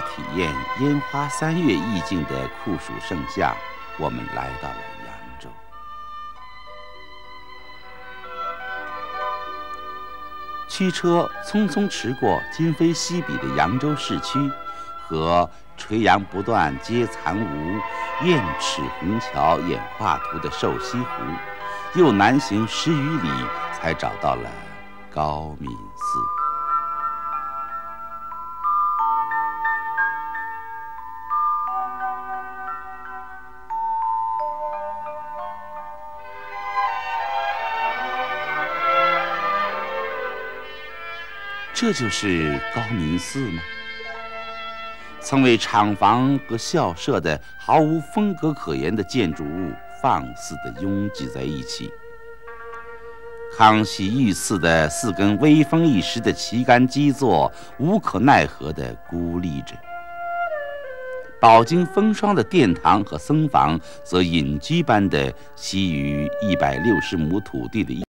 体验烟花三月意境的酷暑盛夏，我们来到了扬州。驱车匆匆驰过今非昔比的扬州市区，和垂杨不断接残芜、雁翅虹桥演画图的瘦西湖，又南行十余里，才找到了高明这就是高明寺吗？曾为厂房和校舍的毫无风格可言的建筑物，放肆地拥挤在一起。康熙御赐的四根威风一时的旗杆基座，无可奈何地孤立着。饱经风霜的殿堂和僧房，则隐居般地栖于一百六十亩土地的一。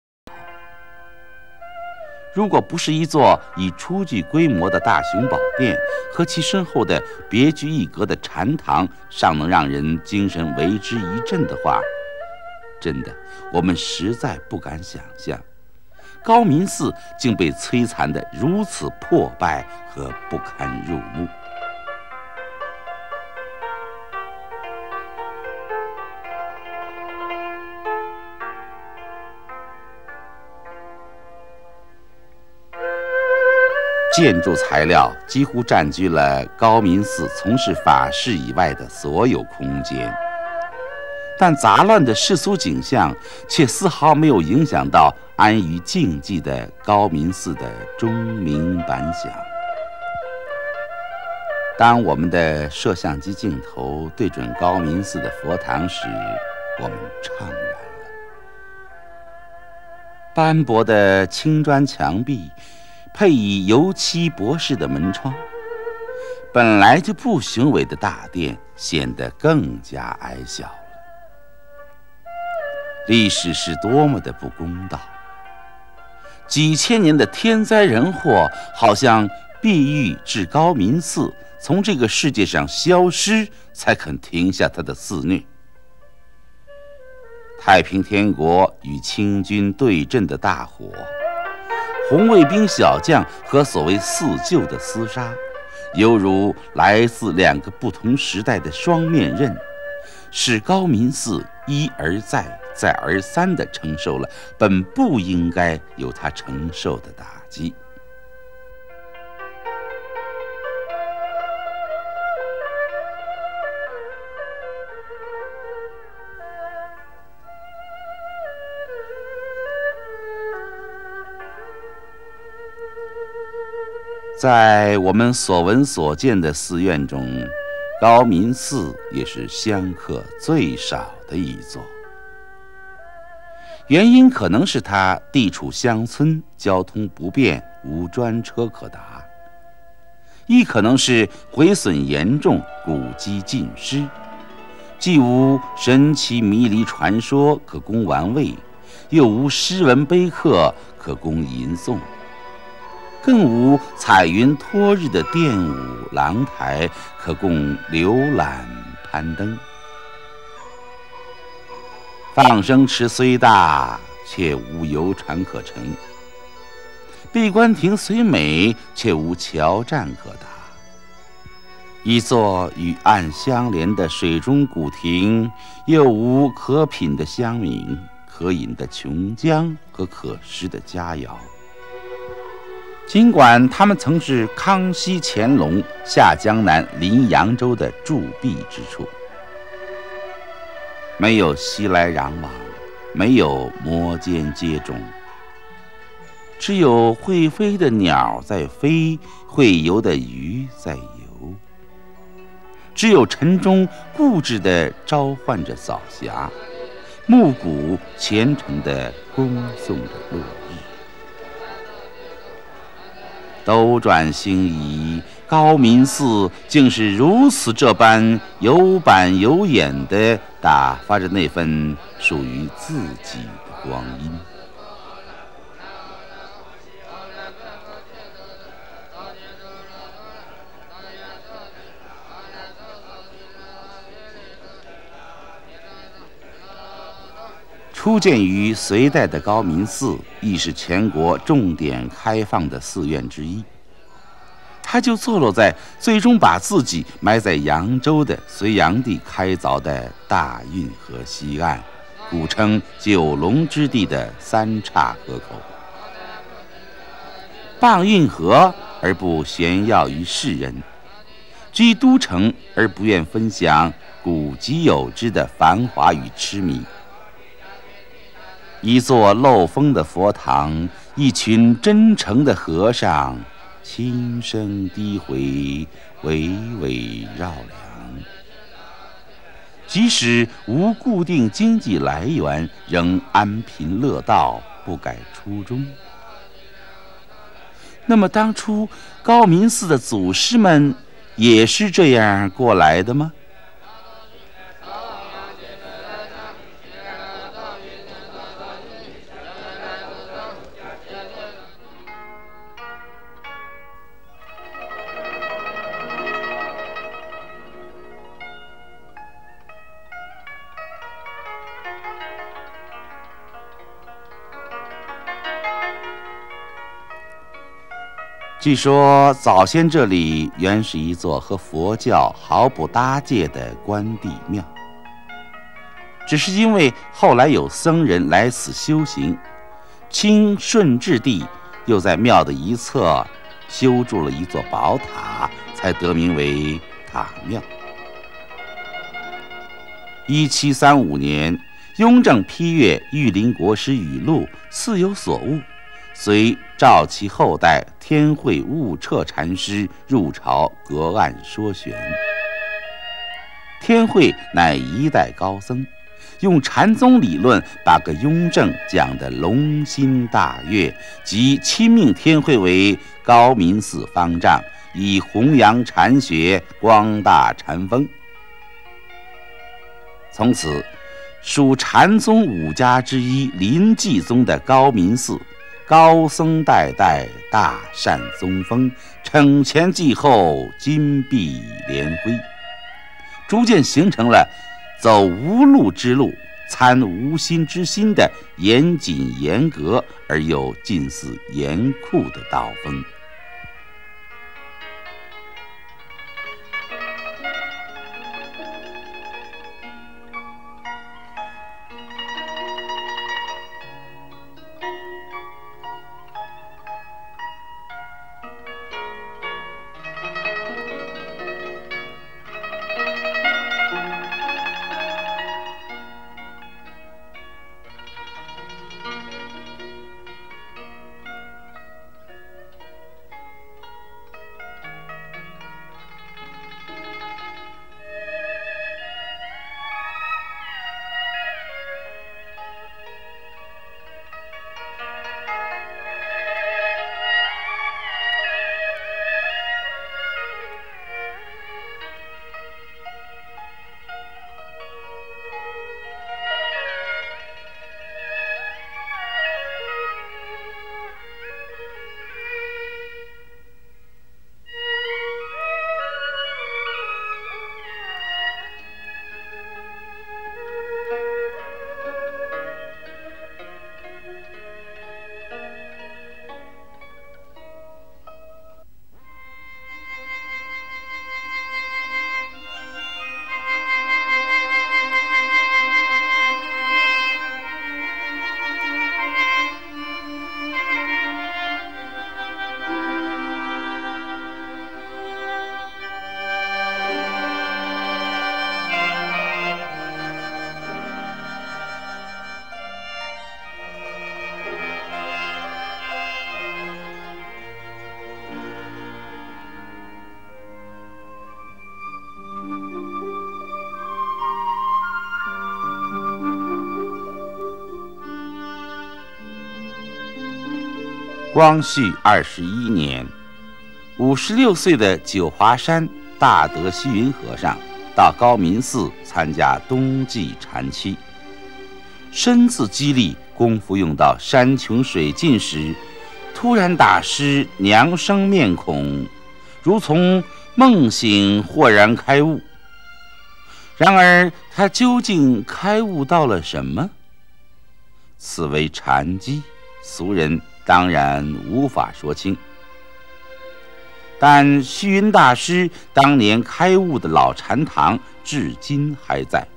如果不是一座已初具规模的大雄宝殿和其身后的别具一格的禅堂尚能让人精神为之一振的话，真的，我们实在不敢想象，高明寺竟被摧残得如此破败和不堪入目。建筑材料几乎占据了高明寺从事法事以外的所有空间，但杂乱的世俗景象却丝毫没有影响到安于静寂的高明寺的钟鸣板响。当我们的摄像机镜头对准高明寺的佛堂时，我们怅然了。斑驳的青砖墙壁。配以油漆博士的门窗，本来就不雄伟的大殿显得更加矮小了。历史是多么的不公道！几千年的天灾人祸，好像必欲至高明寺从这个世界上消失，才肯停下他的肆虐。太平天国与清军对阵的大火。红卫兵小将和所谓四旧的厮杀，犹如来自两个不同时代的双面刃，使高明寺一而再、再而三地承受了本不应该由他承受的打击。在我们所闻所见的寺院中，高明寺也是香客最少的一座。原因可能是它地处乡村，交通不便，无专车可达；亦可能是毁损严重，古迹尽失，既无神奇迷离传说可供玩味，又无诗文碑刻可供吟诵。更无彩云托日的殿舞廊台可供浏览攀登。放生池虽大，却无游船可乘；闭关亭虽美，却无桥栈可达。一座与岸相连的水中古亭，又无可品的香茗、可饮的琼浆和可食的佳肴。尽管他们曾是康熙、乾隆下江南临扬州的驻跸之处，没有熙来攘往，没有摩肩接踵，只有会飞的鸟在飞，会游的鱼在游，只有晨钟固执地召唤着早霞，暮鼓虔诚地恭送着落日。斗转星移，高明寺竟是如此这般有板有眼地打发着那份属于自己的光阴。初建于隋代的高明寺，亦是全国重点开放的寺院之一。它就坐落在最终把自己埋在扬州的隋炀帝开凿的大运河西岸，古称九龙之地的三岔河口。傍运河而不炫耀于世人，居都城而不愿分享古籍有之的繁华与痴迷。一座漏风的佛堂，一群真诚的和尚。轻声低回，娓娓绕梁。即使无固定经济来源，仍安贫乐道，不改初衷。那么，当初高明寺的祖师们也是这样过来的吗？据说早先这里原是一座和佛教毫不搭界的关帝庙，只是因为后来有僧人来此修行，清顺治帝又在庙的一侧修筑了一座宝塔，才得名为塔庙。一七三五年，雍正批阅玉林国师语录，似有所悟。随赵其后代天慧悟彻禅师入朝隔岸说玄。天慧乃一代高僧，用禅宗理论把个雍正讲得龙心大悦，即亲命天慧为高明寺方丈，以弘扬禅学，光大禅风。从此，属禅宗五家之一临济宗的高明寺。高僧代代大善宗风，承前继后，金碧连辉，逐渐形成了走无路之路、参无心之心的严谨严格而又近似严酷的道风。光绪二十一年，五十六岁的九华山大德虚云和尚到高明寺参加冬季禅期，身子激励，功夫用到山穷水尽时，突然打失娘生面孔，如从梦醒，豁然开悟。然而，他究竟开悟到了什么？此为禅机，俗人当然无法说清。但虚云大师当年开悟的老禅堂至今还在，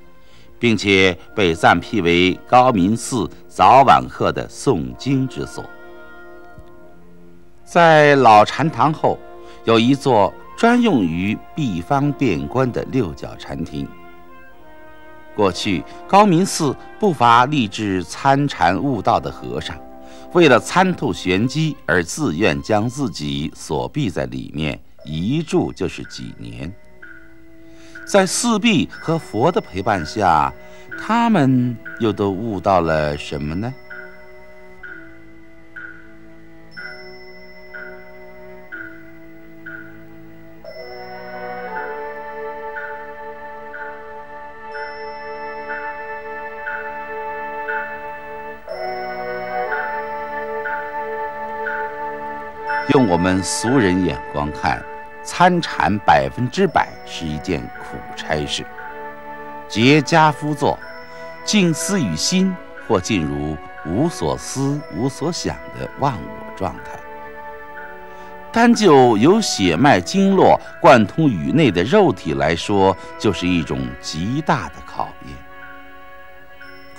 并且被暂辟为高明寺早晚课的诵经之所。在老禅堂后，有一座专用于闭方辩官的六角禅亭。过去高明寺不乏立志参禅悟道的和尚，为了参透玄机而自愿将自己锁闭在里面，一住就是几年。在四壁和佛的陪伴下，他们又都悟到了什么呢？用我们俗人眼光看，参禅百分之百是一件苦差事。结跏趺坐，静思与心或进入无所思、无所想的忘我状态。单就由血脉经络贯通宇内的肉体来说，就是一种极大的考验。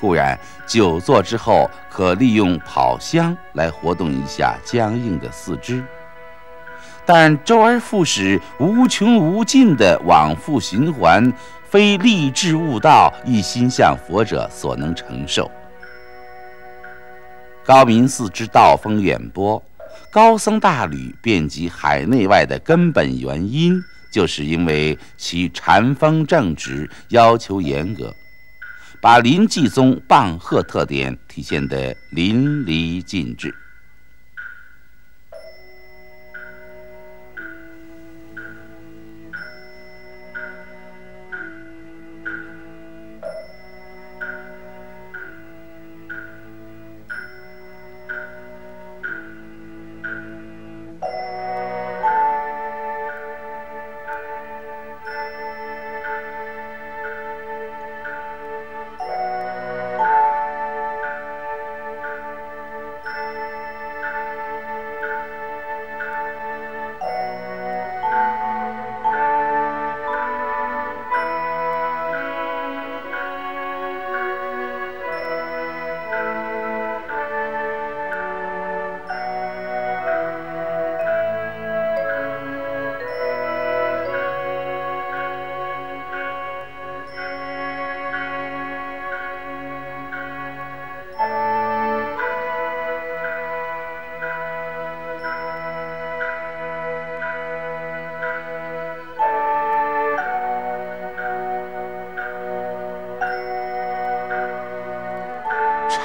固然，久坐之后可利用跑香来活动一下僵硬的四肢，但周而复始、无穷无尽的往复循环，非立志悟道、一心向佛者所能承受。高明寺之道风远播，高僧大吕遍及海内外的根本原因，就是因为其禅风正直，要求严格。把林继宗棒喝特点体现得淋漓尽致。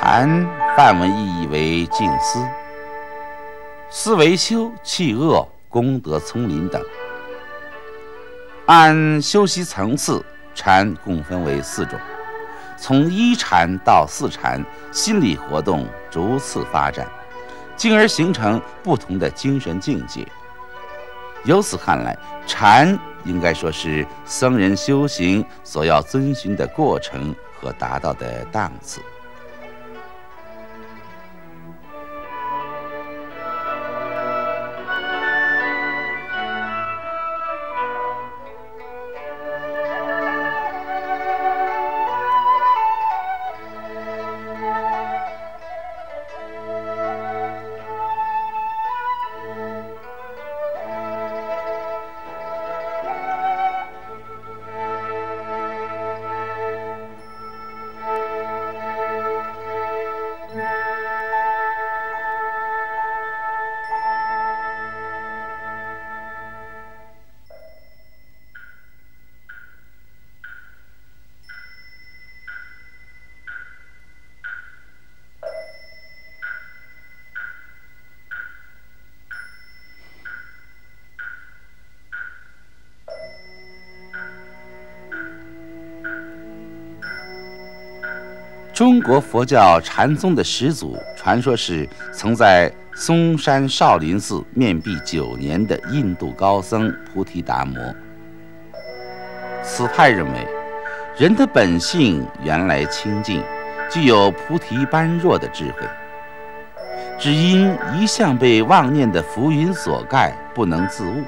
禅梵文意义为静思，思维修气恶功德丛林等。按修习层次，禅共分为四种，从一禅到四禅，心理活动逐次发展，进而形成不同的精神境界。由此看来，禅应该说是僧人修行所要遵循的过程和达到的档次。中国佛教禅宗的始祖，传说是曾在嵩山少林寺面壁九年的印度高僧菩提达摩。此派认为，人的本性原来清净，具有菩提般若的智慧，只因一向被妄念的浮云所盖，不能自悟。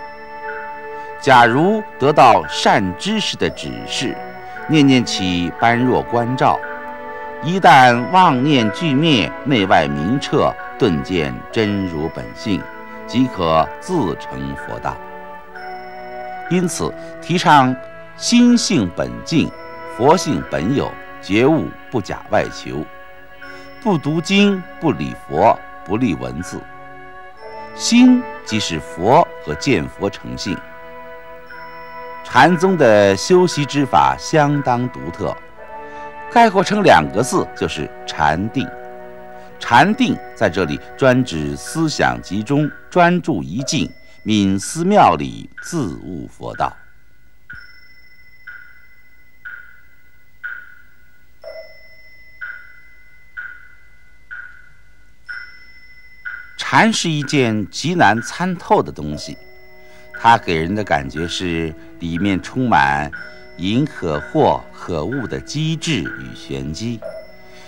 假如得到善知识的指示，念念起般若观照，一旦妄念俱灭，内外明澈，顿见真如本性，即可自成佛道。因此，提倡心性本净，佛性本有。觉悟不假外求，不读经，不理佛，不立文字。心即是佛和见佛成性。禅宗的修习之法相当独特，概括成两个字就是禅定。禅定在这里专指思想集中，专注一境，敏思妙理，自悟佛道。禅是一件极难参透的东西，它给人的感觉是里面充满隐可惑、可悟的机智与玄机，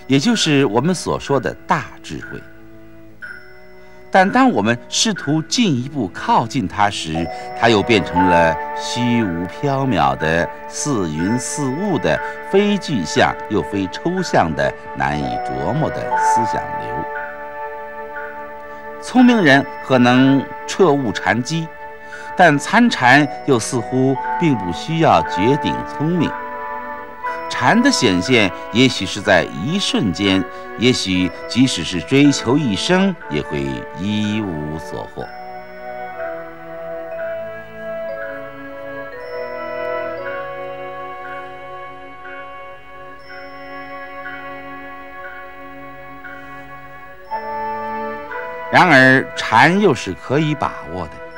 也就是我们所说的大智慧。但当我们试图进一步靠近它时，它又变成了虚无缥缈的似云似雾的非具象又非抽象的难以琢磨的思想流。聪明人可能彻悟禅机，但参禅又似乎并不需要绝顶聪明。禅的显现，也许是在一瞬间，也许即使是追求一生，也会一无所获。然而，禅又是可以把握的。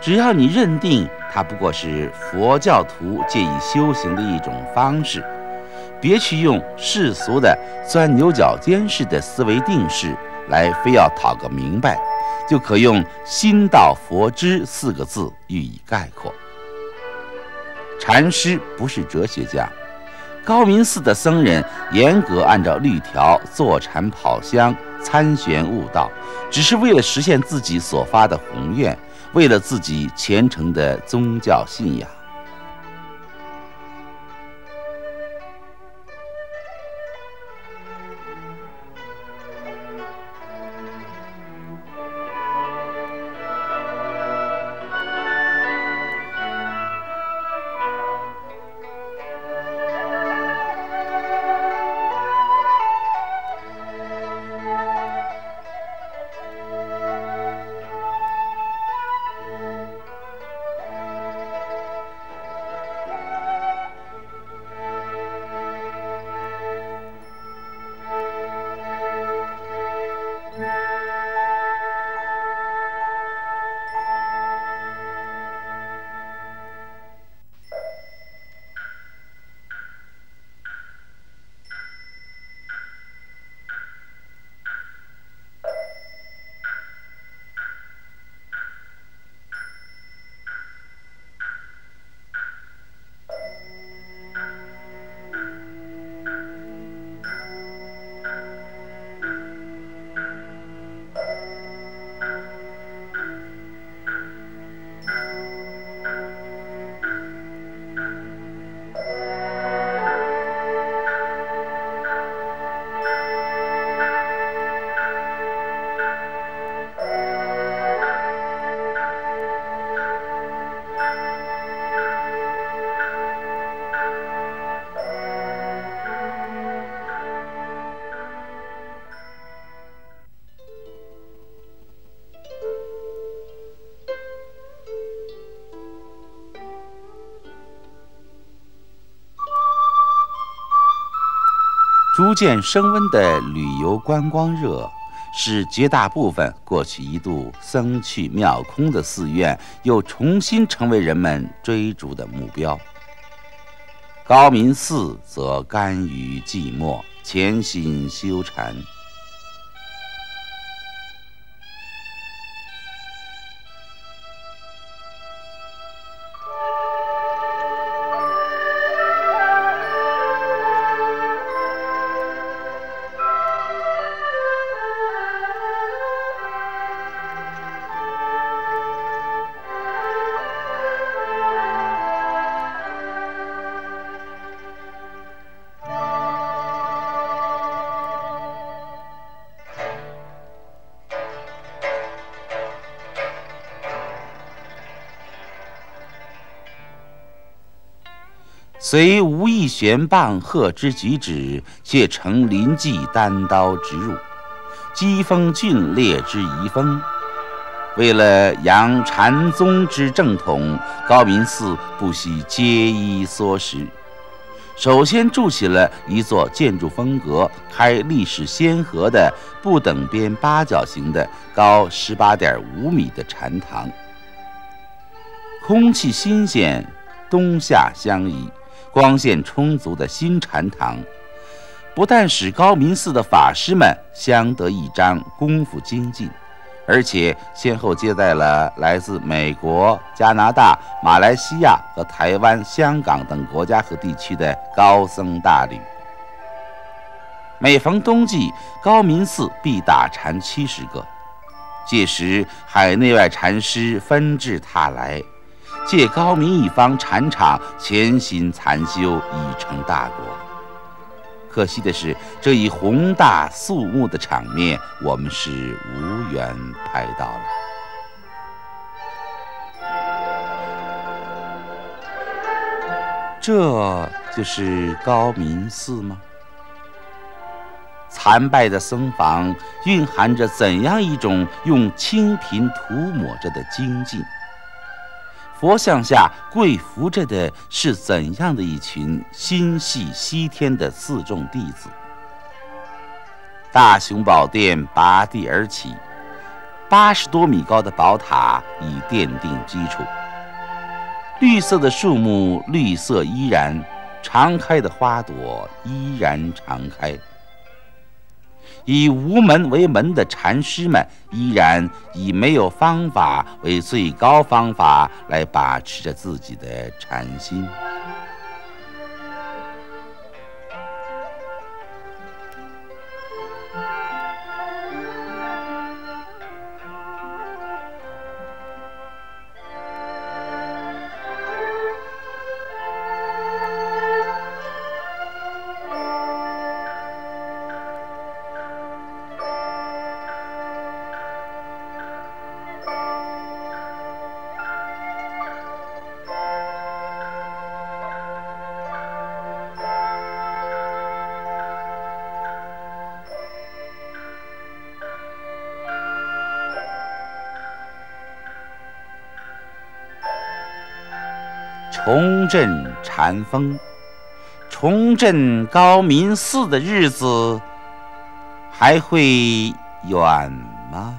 只要你认定它不过是佛教徒借以修行的一种方式，别去用世俗的钻牛角尖式的思维定式来非要讨个明白，就可用“心道佛知”四个字予以概括。禅师不是哲学家，高明寺的僧人严格按照律条坐禅跑香。参玄悟道，只是为了实现自己所发的宏愿，为了自己虔诚的宗教信仰。渐升温的旅游观光热，使绝大部分过去一度僧去庙空的寺院，又重新成为人们追逐的目标。高明寺则甘于寂寞，潜心修禅。虽无意悬棒贺之举止，却乘临济单刀直入，讥风峻烈之遗风。为了扬禅宗之正统，高明寺不惜节衣缩食。首先筑起了一座建筑风格开历史先河的不等边八角形的高十八点五米的禅堂。空气新鲜，冬夏相宜，光线充足的新禅堂，不但使高明寺的法师们相得益彰，功夫精进。而且先后接待了来自美国、加拿大、马来西亚和台湾、香港等国家和地区的高僧大侣。每逢冬季，高明寺必打禅七十个。届时，海内外禅师纷至沓来，借高明一方禅场潜心禅修，已成大国。可惜的是，这一宏大肃穆的场面，我们是无缘拍到了。这就是高明寺吗？残败的僧房蕴含着怎样一种用清贫涂抹着的精进？佛像下跪伏着的是怎样的一群心系西天的四众弟子？大雄宝殿拔地而起，八十多米高的宝塔已奠定基础。绿色的树木绿色依然，常开的花朵依然常开。以无门为门的禅师们，依然以没有方法为最高方法来把持着自己的禅心。重振禅风，重振高明寺的日子还会远吗？